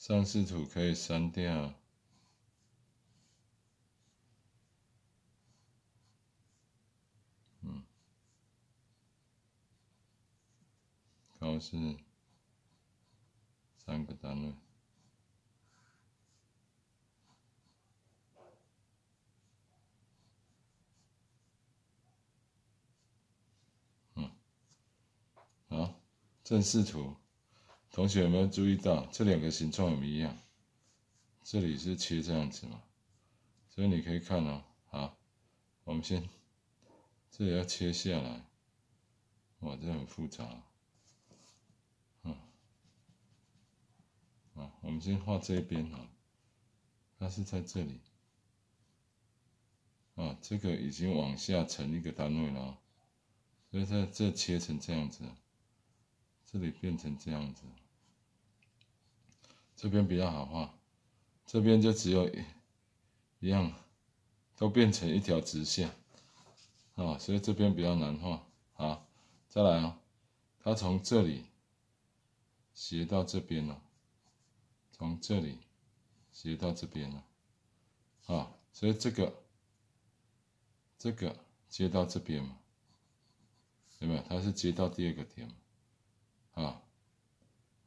上视图可以删掉。嗯，高是三个单位。嗯，好，正视图。同学有没有注意到这两个形状有没有一样？这里是切这样子嘛，所以你可以看哦。好，我们先这里要切下来，哇，这很复杂。嗯，啊，我们先画这边啊，它是在这里。啊，这个已经往下沉一个单位了，所以在这切成这样子。这里变成这样子，这边比较好画，这边就只有一样，都变成一条直线，啊，所以这边比较难画。好，再来啊，它从这里斜到这边了，从这里斜到这边了，啊，所以这个这个接到这边嘛，有没有？它是接到第二个点嘛？啊，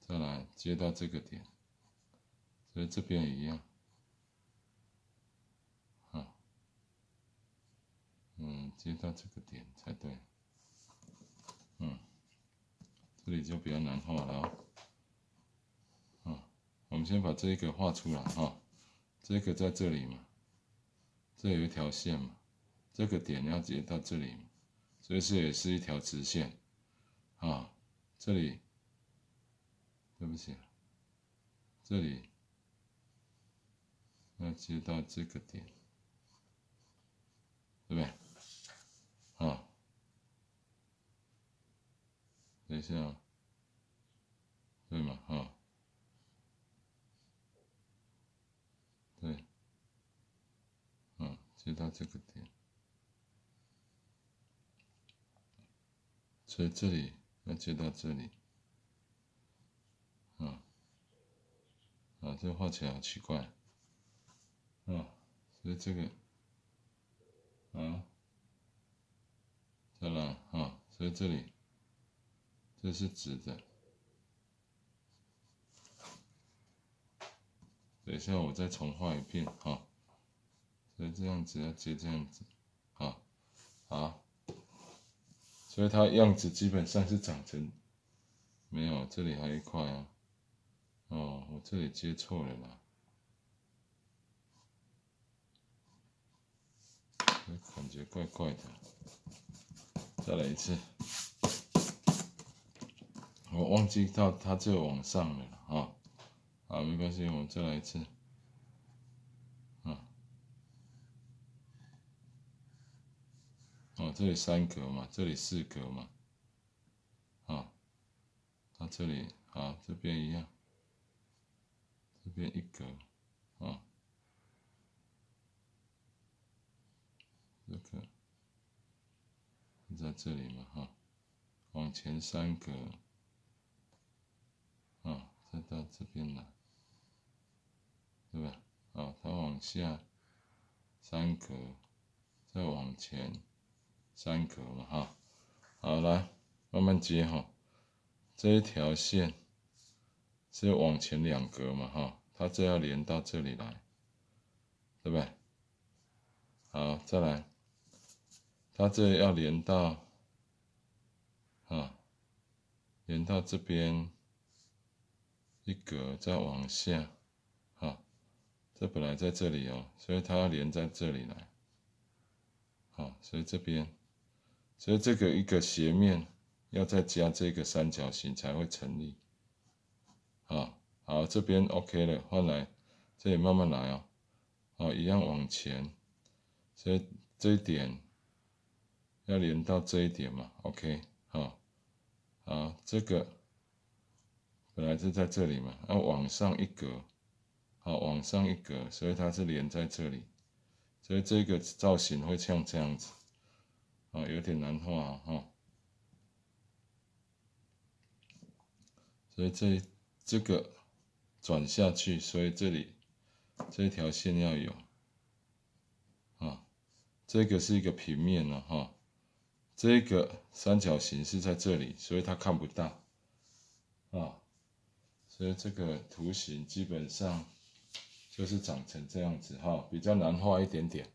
再来接到这个点，所以这边也一样，啊，嗯，接到这个点才对，嗯，这里就比较难画了，啊，我们先把这一个画出来哈，这个在这里嘛，这有一条线嘛，这个点要接到这里，所以是也是一条直线，啊，这里。对不起，这里要接到这个点，对不对？啊，等一下，对吗？啊，对，嗯，接到这个点，所以这里要接到这里。啊，啊，这画起来好奇怪，啊，所以这个，啊，再来啊，所以这里，这是直的，等一下我再重画一遍啊，所以这样子要接这样子，啊，啊，所以它样子基本上是长成，没有，这里还有一块啊。哦，我这里接错了啦，感觉怪怪的，再来一次。我忘记到它这往上了啊，啊，没关系，我们再来一次。啊，哦，这里三格嘛，这里四格嘛，啊，它这里啊，这边一样。这边一格，啊，个在这里嘛，哈，往前三格，啊，再到这边来，对吧？啊，它往下三格，再往前三格嘛，哈，好，来慢慢接哈，这一条线。是往前两格嘛，哈，它这要连到这里来，对不对？好，再来，它这要连到，啊，连到这边一格，再往下，啊，这本来在这里哦，所以它要连在这里来，好，所以这边，所以这个一个斜面要再加这个三角形才会成立。啊，好，这边 OK 了，换来这里慢慢来哦，好，一样往前，所以这一点要连到这一点嘛，OK，好，好，这个本来是在这里嘛，要往上一格，好，往上一格，所以它是连在这里，所以这个造型会像这样子，啊，有点难画哈，所以这。这个转下去，所以这里这条线要有啊，这个是一个平面了哈，这个三角形是在这里，所以它看不到啊，所以这个图形基本上就是长成这样子哈，比较难画一点点。